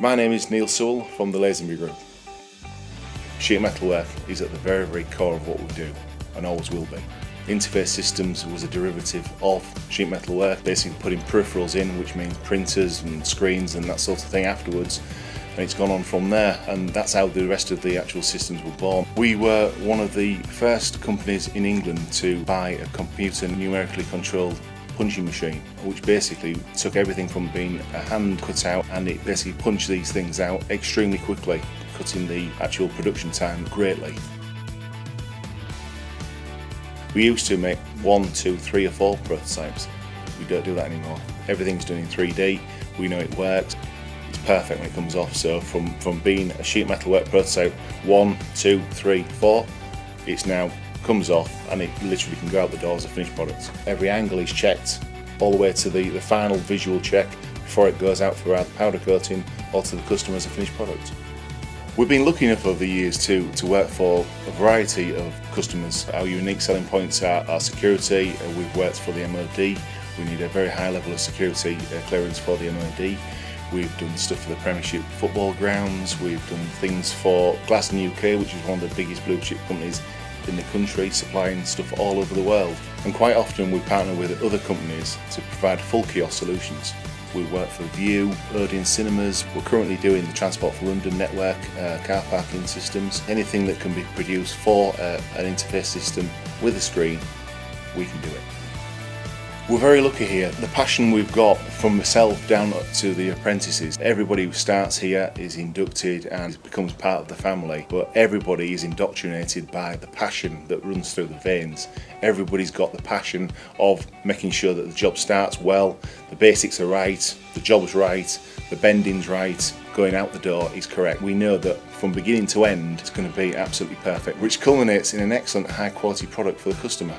My name is Neil Sewell from the Lazenby Group. Sheet metal work is at the very, very core of what we do and always will be. Interface Systems was a derivative of sheet metal work, basically putting peripherals in, which means printers and screens and that sort of thing afterwards. And it's gone on from there, and that's how the rest of the actual systems were born. We were one of the first companies in England to buy a computer numerically controlled punching machine, which basically took everything from being a hand cut out and it basically punched these things out extremely quickly, cutting the actual production time greatly. We used to make one, two, three or four prototypes. We don't do that anymore. Everything's done in 3D, we know it works, it's perfect when it comes off. So from, from being a sheet metal work prototype, one, two, three, four, it's now comes off and it literally can go out the door as a finished product. Every angle is checked all the way to the, the final visual check before it goes out for either powder coating or to the customer as a finished product. We've been lucky enough over the years to, to work for a variety of customers. Our unique selling points are, are security. Uh, we've worked for the MOD. We need a very high level of security uh, clearance for the MOD. We've done stuff for the Premiership football grounds. We've done things for Glasson UK, which is one of the biggest blue chip companies in the country supplying stuff all over the world. And quite often we partner with other companies to provide full kiosk solutions. We work for Vue, Odeon Cinemas. We're currently doing the Transport for London network, uh, car parking systems. Anything that can be produced for uh, an interface system with a screen, we can do it. We're very lucky here. The passion we've got from myself down to the apprentices. Everybody who starts here is inducted and becomes part of the family, but everybody is indoctrinated by the passion that runs through the veins. Everybody's got the passion of making sure that the job starts well, the basics are right, the job's right, the bending's right, going out the door is correct. We know that from beginning to end it's going to be absolutely perfect, which culminates in an excellent high quality product for the customer.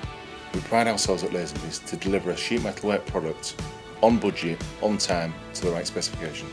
We pride ourselves at Lazenby's to deliver a sheet metal work product on budget, on time, to the right specification.